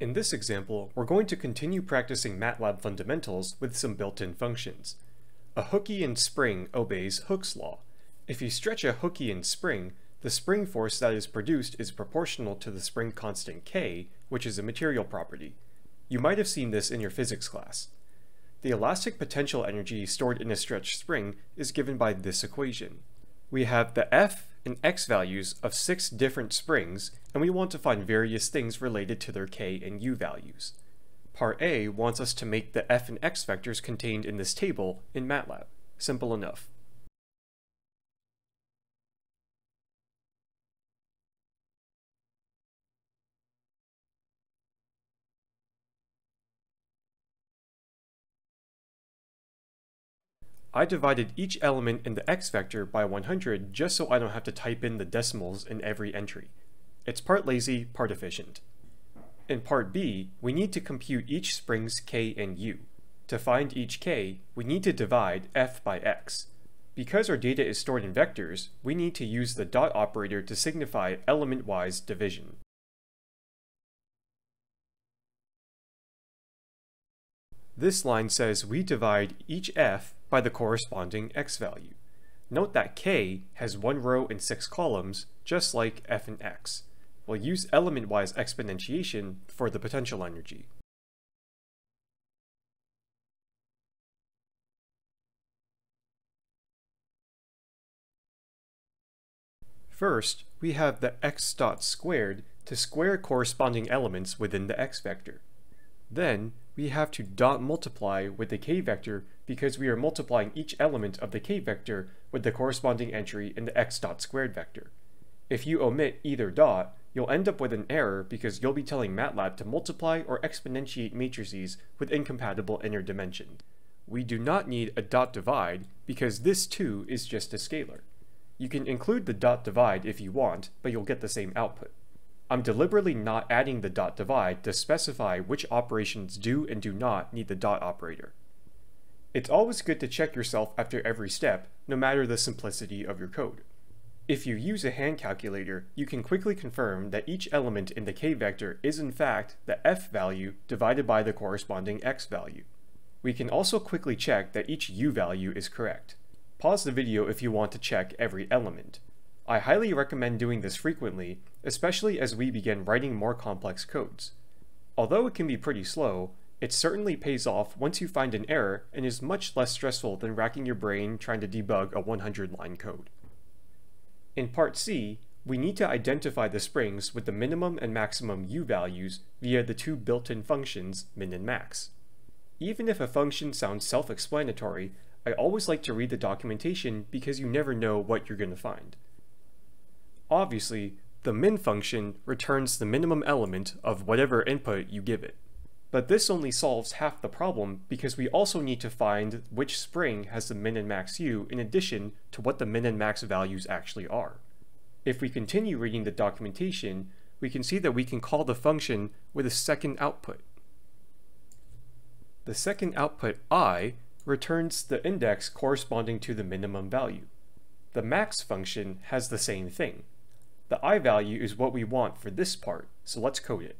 In this example, we're going to continue practicing MATLAB fundamentals with some built-in functions. A Hookean spring obeys Hooke's law. If you stretch a Hookean spring, the spring force that is produced is proportional to the spring constant k, which is a material property. You might have seen this in your physics class. The elastic potential energy stored in a stretched spring is given by this equation. We have the F and X values of six different springs, and we want to find various things related to their K and U values. Part A wants us to make the F and X vectors contained in this table in MATLAB. Simple enough. I divided each element in the x vector by 100 just so I don't have to type in the decimals in every entry. It's part lazy, part efficient. In part B, we need to compute each spring's k and u. To find each k, we need to divide f by x. Because our data is stored in vectors, we need to use the dot operator to signify element-wise division. This line says we divide each f by the corresponding x value. Note that k has one row and six columns, just like f and x. We'll use element-wise exponentiation for the potential energy. First, we have the x dot squared to square corresponding elements within the x vector. Then, we have to dot multiply with the k vector because we are multiplying each element of the k vector with the corresponding entry in the x dot squared vector. If you omit either dot, you'll end up with an error because you'll be telling MATLAB to multiply or exponentiate matrices with incompatible inner dimensions. We do not need a dot divide because this too is just a scalar. You can include the dot divide if you want, but you'll get the same output. I'm deliberately not adding the dot divide to specify which operations do and do not need the dot operator. It's always good to check yourself after every step, no matter the simplicity of your code. If you use a hand calculator, you can quickly confirm that each element in the k vector is in fact the f value divided by the corresponding x value. We can also quickly check that each u value is correct. Pause the video if you want to check every element. I highly recommend doing this frequently, especially as we begin writing more complex codes. Although it can be pretty slow, it certainly pays off once you find an error and is much less stressful than racking your brain trying to debug a 100-line code. In part C, we need to identify the springs with the minimum and maximum u values via the two built-in functions min and max. Even if a function sounds self-explanatory, I always like to read the documentation because you never know what you're going to find. Obviously, the min function returns the minimum element of whatever input you give it. But this only solves half the problem because we also need to find which spring has the min and max u in addition to what the min and max values actually are. If we continue reading the documentation, we can see that we can call the function with a second output. The second output i returns the index corresponding to the minimum value. The max function has the same thing. The i value is what we want for this part, so let's code it.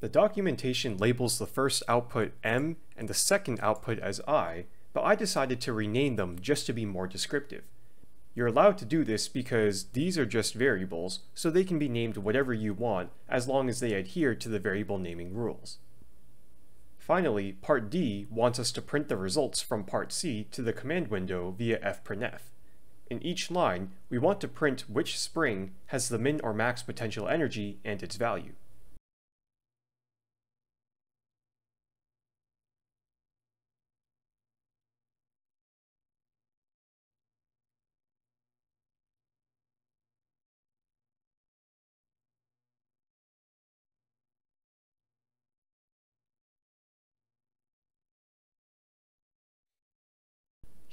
The documentation labels the first output m and the second output as i, but I decided to rename them just to be more descriptive. You're allowed to do this because these are just variables, so they can be named whatever you want as long as they adhere to the variable naming rules. Finally, part D wants us to print the results from part C to the command window via fprintf. In each line, we want to print which spring has the min or max potential energy and its value.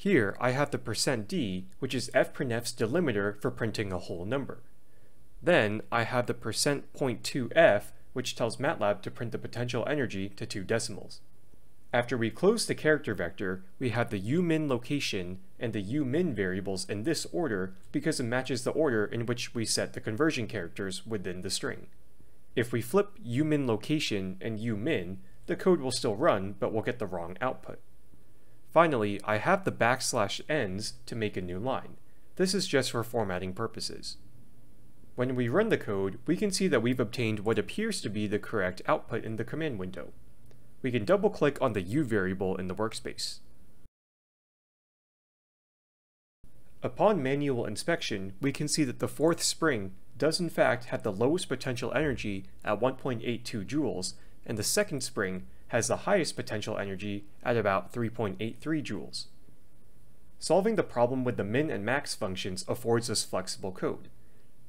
Here I have the percent %d, which is fprintf's delimiter for printing a whole number. Then I have the percent %.2f, which tells MATLAB to print the potential energy to two decimals. After we close the character vector, we have the umin location and the umin variables in this order because it matches the order in which we set the conversion characters within the string. If we flip umin location and umin, the code will still run, but we'll get the wrong output. Finally, I have the backslash ends to make a new line. This is just for formatting purposes. When we run the code, we can see that we've obtained what appears to be the correct output in the command window we can double click on the U variable in the workspace. Upon manual inspection, we can see that the fourth spring does in fact have the lowest potential energy at 1.82 joules, and the second spring has the highest potential energy at about 3.83 joules. Solving the problem with the min and max functions affords us flexible code.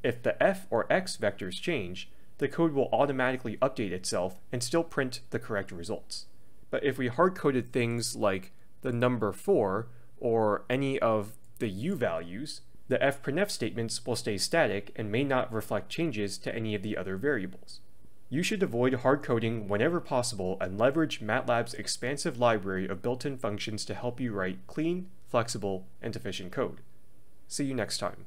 If the f or x vectors change, the code will automatically update itself and still print the correct results. But if we hard-coded things like the number 4 or any of the u values, the fprintf statements will stay static and may not reflect changes to any of the other variables. You should avoid hard coding whenever possible and leverage MATLAB's expansive library of built-in functions to help you write clean, flexible, and efficient code. See you next time.